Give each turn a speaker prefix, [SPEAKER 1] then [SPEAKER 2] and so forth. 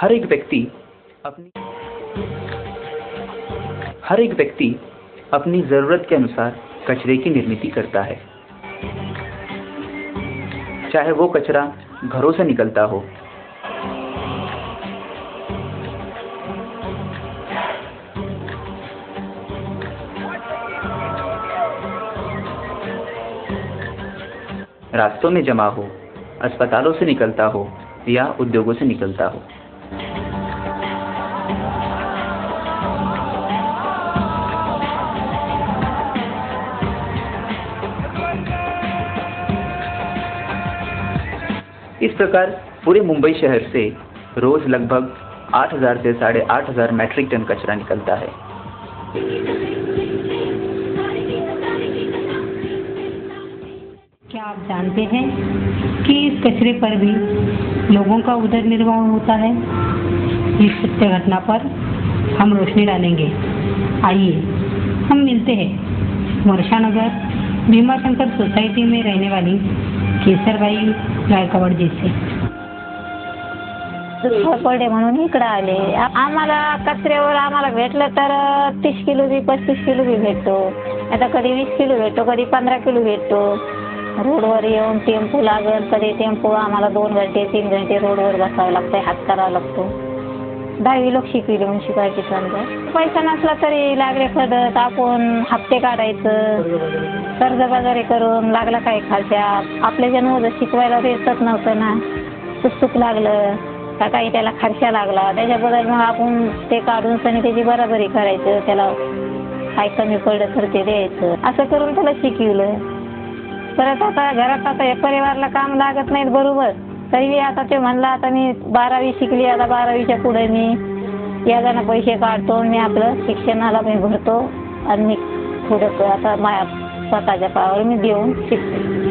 [SPEAKER 1] हर एक व्यक्ति अपनी हर एक व्यक्ति अपनी ज़रूरत के अनुसार कचरे की निर्मित करता है। चाहे वो कचरा घरों से निकलता हो। रास्तों में जमा हो, अस्पतालों से निकलता हो या उद्योगों से निकलता हो। इस प्रकार पूरे मुंबई शहर से रोज लगभग 8000 से साढ़े आठ हज़ार मैट्रिक टन कचरा निकलता है।
[SPEAKER 2] क्या आप जानते हैं कि इस कचरे पर भी लोगों का उदर निर्वाह होता है? इस सत्य घटना पर हम रोशनी डालेंगे। आइए, हम मिलते हैं वर्षा नगर भीमाशंकर सोसाइटी में रहने वाली केसरबाई गायकवाड जी से
[SPEAKER 3] म्हणून इकडं आले. आम्हाला कचऱ्यावर आम्हाला भेटलं तर तीस किलो बी पस्तीस किलो बी भेटतो. आता कधी वीस किलो भेटतो कधी पंधरा किलो भेटतो. रोडवर येऊन टेम्पो लागल कधी टेम्पो आम्हाला दोन घंटे तीन घंटे रोडवर बसावं लागतं हात करावा लागतो. दहावी लोक शिकविले म्हणून शिकायची समजा पैसा नसला तरी लागले पडत आपण हप्ते काढायचं कर्ज वगैरे करून लागला काय खालच्या. आपल्या जन्म शिकवायला भेटत नव्हतं ना पुस्तक लागलं का काही त्याला खर्चा लागला. त्याच्याबद्दल मग आपण ते काढून सनी त्याची बराबरी करायचं त्याला काय कमी पडलं तर ते द्यायचं. असं करून त्याला शिकवलं. परत आता घरात आता परिवारला काम लागत नाहीत बरोबर. तरी आता ते म्हणलं आता मी बारावी शिकली आता बारावीच्या पुढे मी याजानं पैसे काढतो मी आपलं शिक्षणाला मी भरतो आणि मी पुढं आता माझ्या स्वतःच्या पायावर मी देऊन शिकते.